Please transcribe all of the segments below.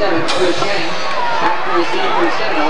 academic to his game. After receiving from Senegal.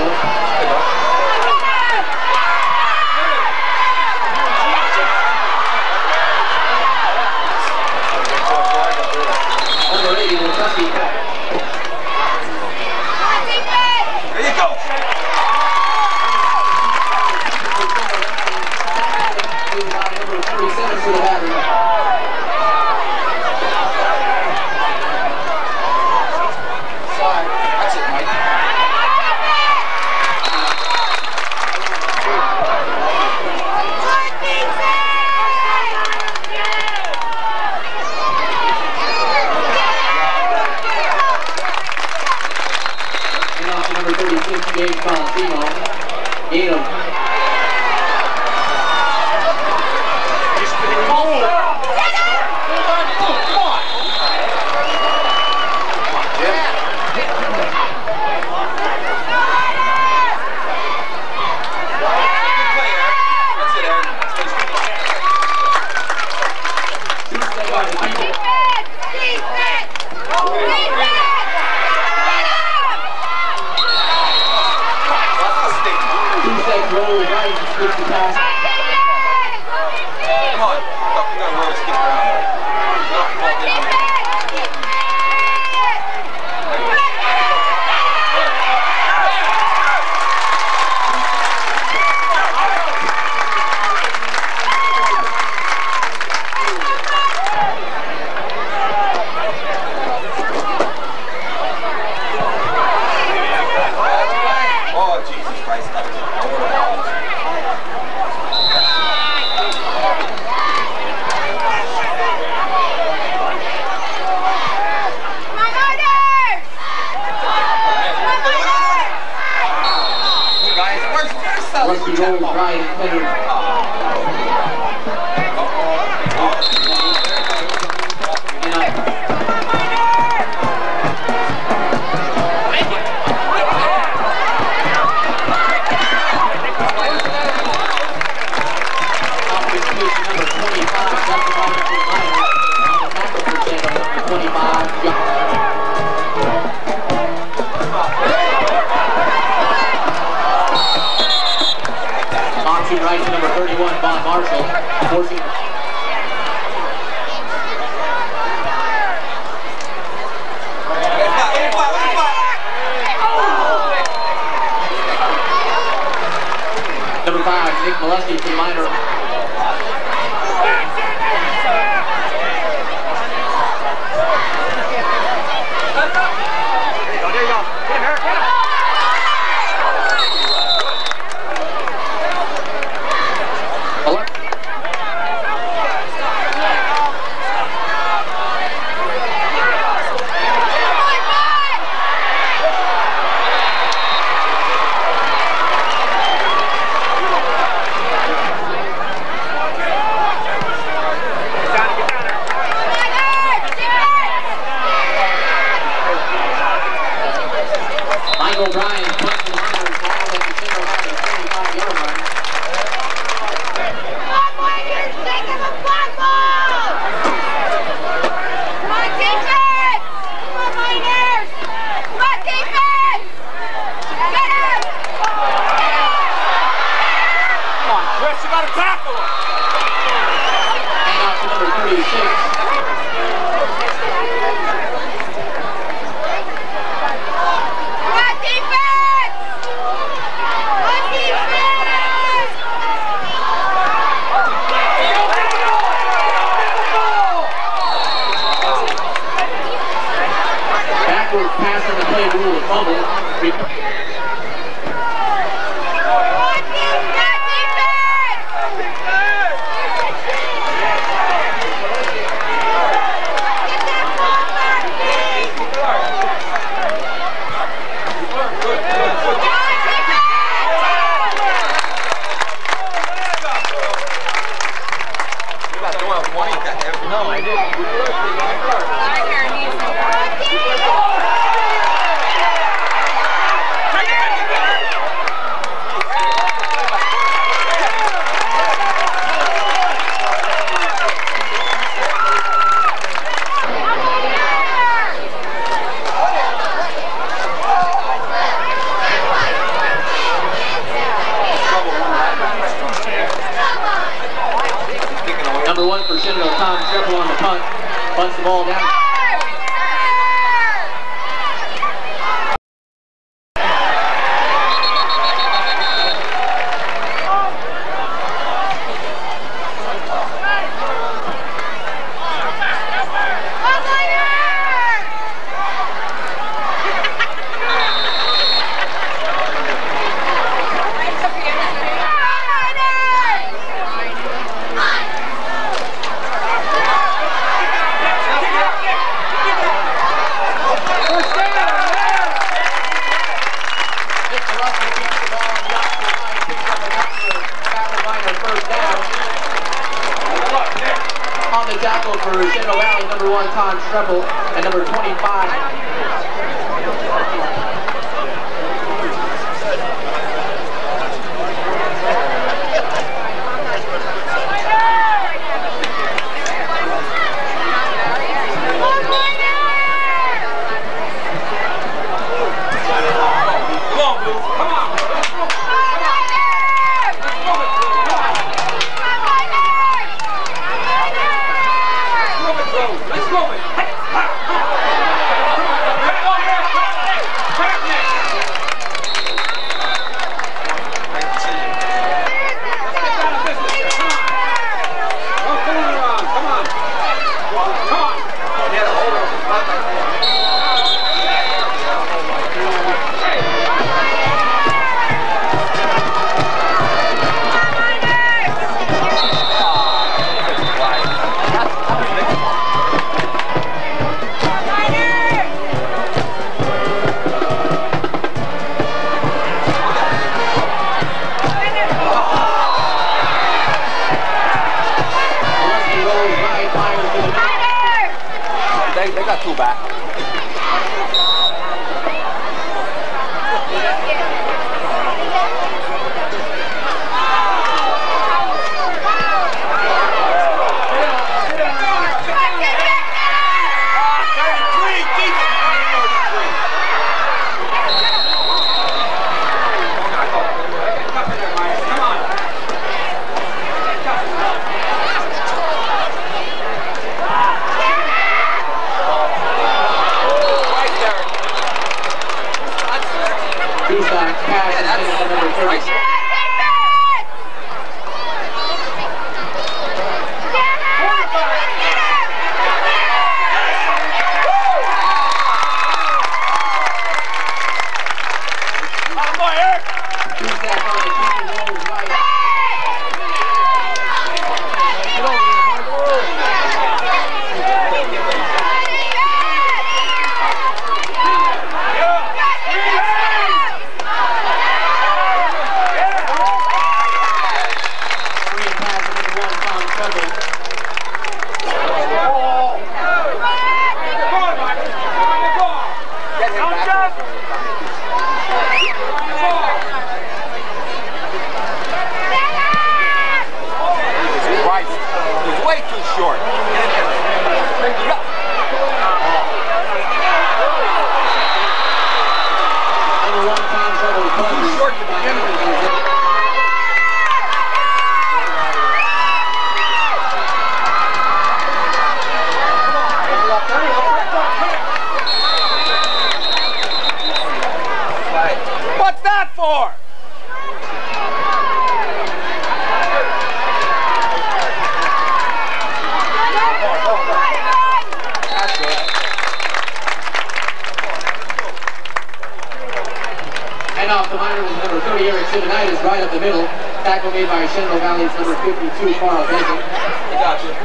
right up the middle. Tackle made by Shenandoah Valley's number 52, Carl Benson. I got you.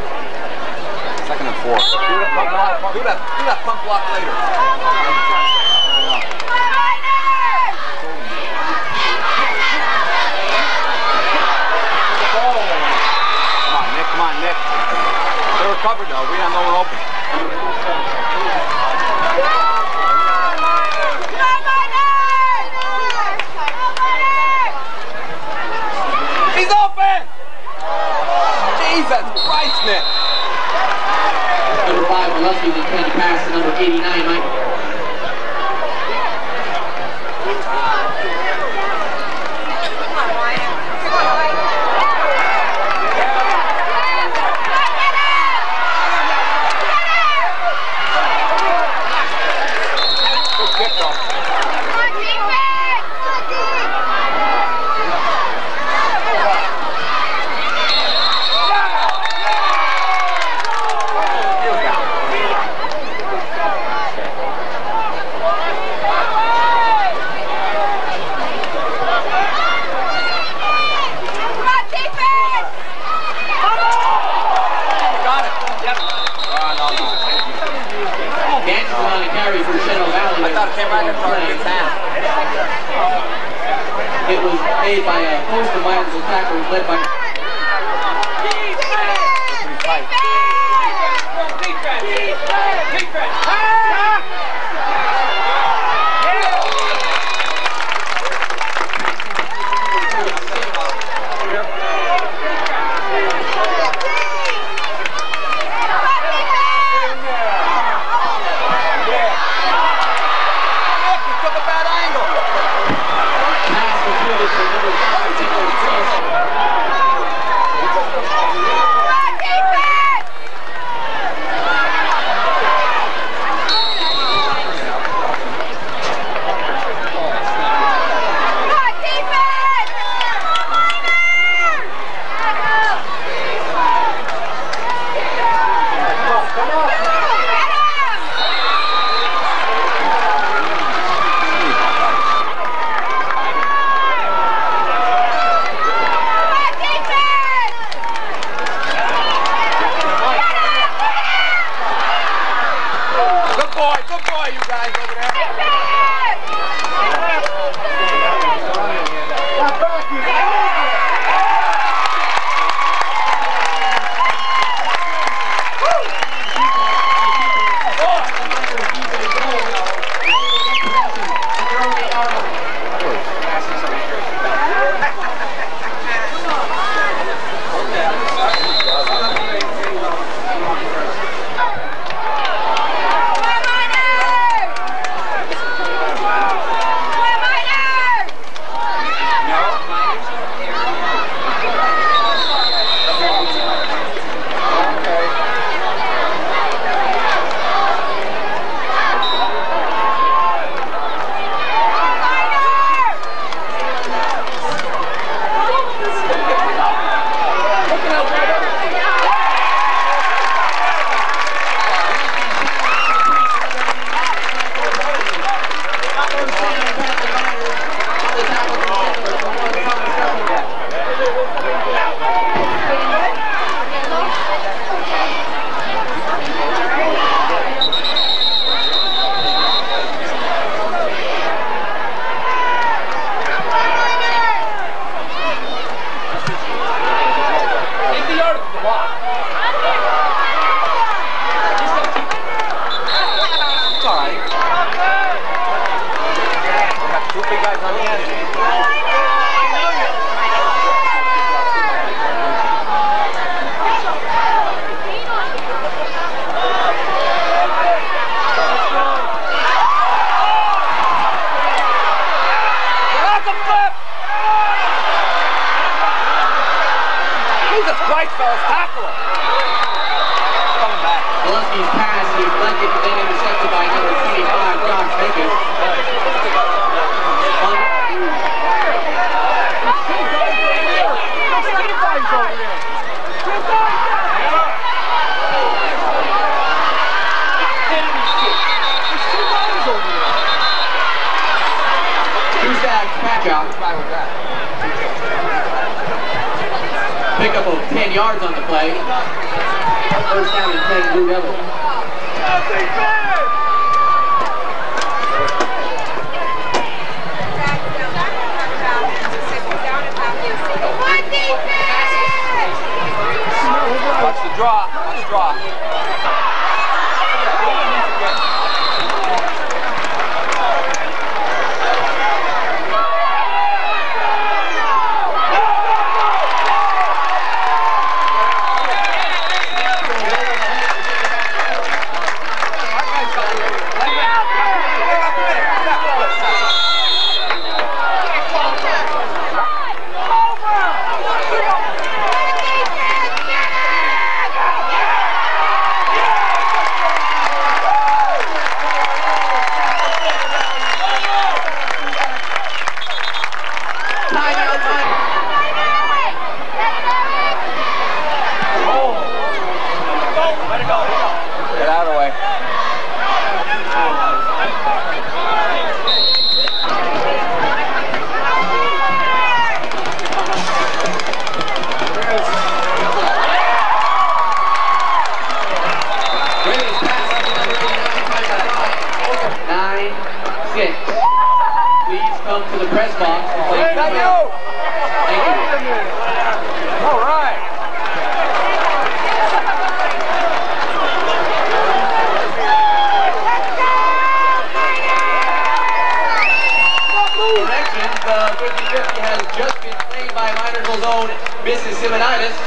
Second and four. Do that, do that, do that pump block later. Good Simonides.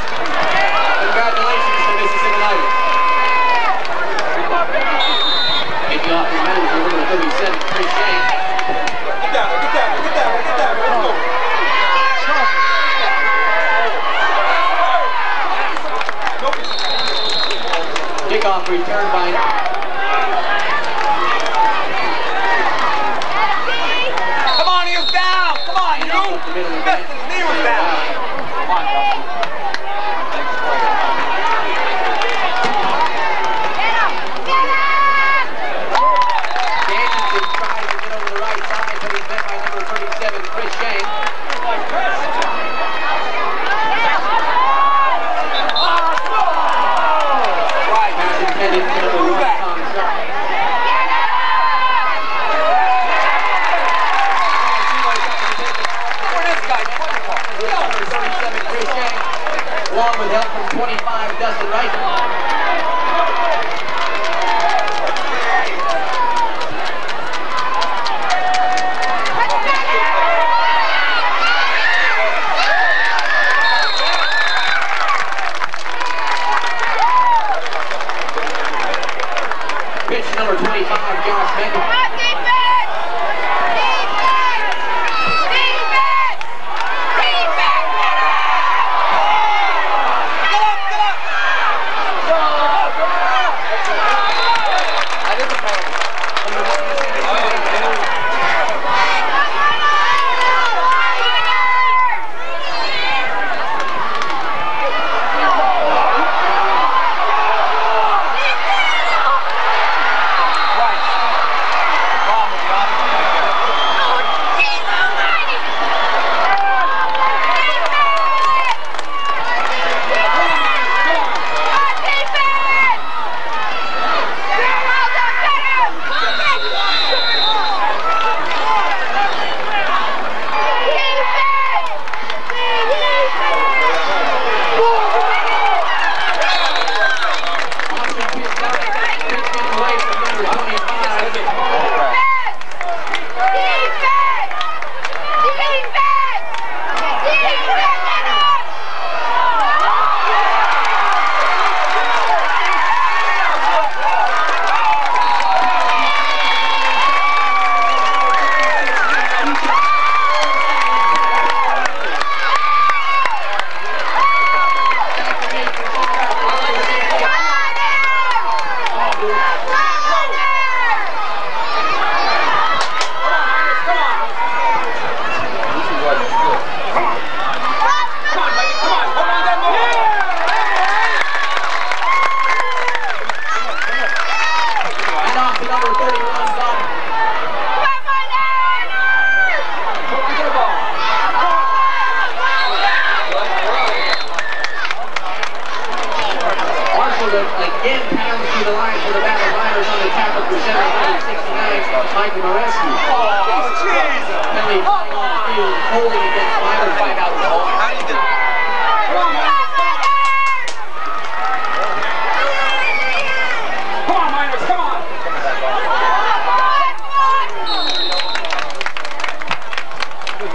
line for the battle. Miners on the top of center line. 69, Michael Marescu. Oh, Jesus. Penalty on the field, uh, holding against Miners. Find out the whole. How do you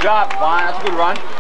job, Vaughn. That's a good run.